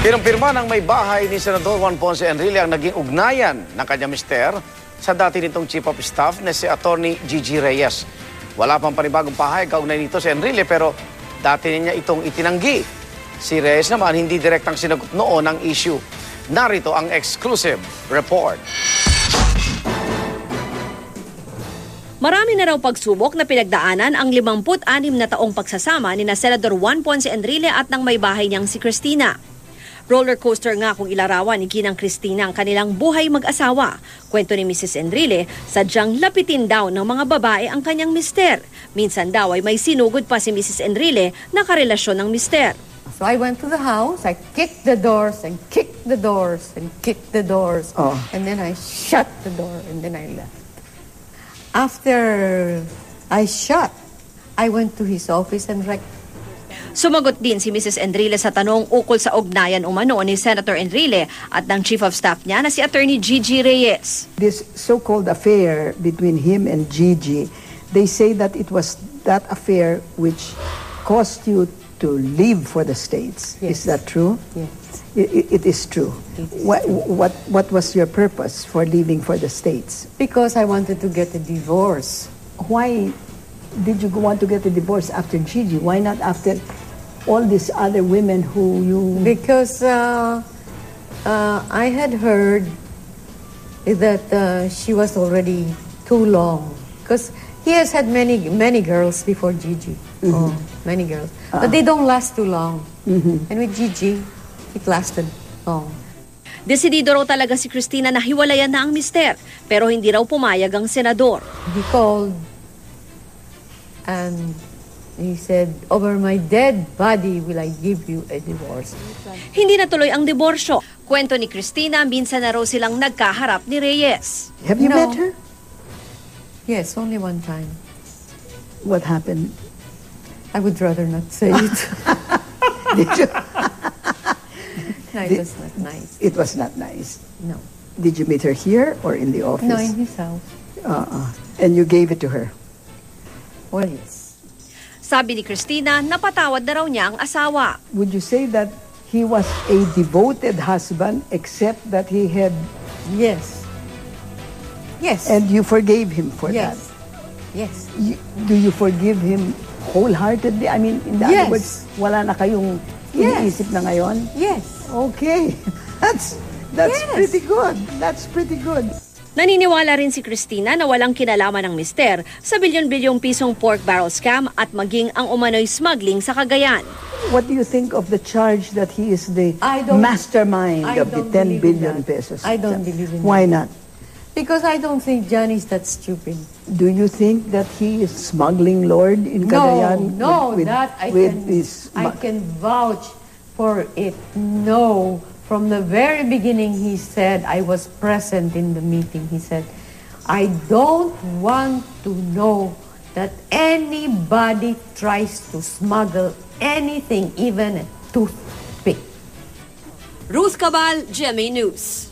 Pinumpirma ng may bahay ni Senador Juan Ponce Enrile ang naging ugnayan ng kanyang mister sa dati nitong Chief of Staff na si Attorney Gigi Reyes. Wala pang panibagong pahay kaugnay nito si Enrile pero dati niya itong itinanggi. Si Reyes naman hindi direktang sinagot noon ang issue. Narito ang exclusive report. Marami na raw pagsubok na pinagdaanan ang 56 na taong pagsasama ni na Senador Juan Ponce Enrile at ng may bahay niyang si Cristina. Roller coaster nga kung ilarawan ni Ginang Cristina ang kanilang buhay mag-asawa. Kwento ni Mrs. Enrile, sadyang lapitin daw ng mga babae ang kanyang mister. Minsan daw ay may sinugod pa si Mrs. Enrile na karelasyon ng mister. So I went to the house, I kicked the doors and kicked the doors and kicked the doors. Oh. And then I shut the door and then I left. After I shut, I went to his office and rec- Sumagot din si Mrs. Enrile sa tanong ukol sa ugnayan umano ni Senator Enrile at ng Chief of Staff niya na si Attorney Gigi Reyes. this so-called affair between him and Gigi, they say that it was that affair which caused you to leave for the States. Yes. Is that true? Yes. I- i- it is true. It is what, what, what was your purpose for leaving for the States? because I wanted to get a divorce. Why did you want to get a divorce after Gigi? Why not after all these other women who you... Because uh, uh, I had heard that uh, she was already too long. Because he has had many many girls before Gigi. Oh, many girls. But they don't last too long. And with Gigi, it lasted long. Desidido raw talaga si Christina na hiwalayan na ang mister pero hindi raw pumayag ang senador. He called and he said, over my dead body will I give you a divorce. Hindi natuloy ang diborsyo. Kwento ni Christina, minsan na raw silang nagkaharap ni Reyes. Have you No. met her? Yes, only one time. What happened? I would rather not say it. Did you? no, it was not nice. It was not nice. No. Did you meet her here or in the office? No, in his house. Uh-uh. And you gave it to her? Well, yes. Sabi ni Christina, napatawad na raw niya ang asawa. Would you say that he was a devoted husband except that he had, Yes. Yes. and you forgave him for yes. that? Yes. You, do you forgive him wholeheartedly? I mean, in the Yes. other words, wala na kayong Yes. iniisip na ngayon? Yes. Okay. That's, that's Yes. pretty good. That's pretty good. Naniniwala rin si Christina na walang kinalaman ng mister sa bilyon-bilyong pisong pork barrel scam at maging ang umano'y smuggling sa Cagayan. What do you think of the charge that he is the I don't- mastermind I of the don't 10 believe in billion that. pesos? I don't believe in Why not? Because I don't think John is that stupid. Do you think that he is smuggling lord in No, Cagayan? no, with, with, that I with can, his I can vouch for it. No, from the very beginning he said, I was present in the meeting, he said, I don't want to know that anybody tries to smuggle anything, even a toothpick. Ruth Cabal, GMA News.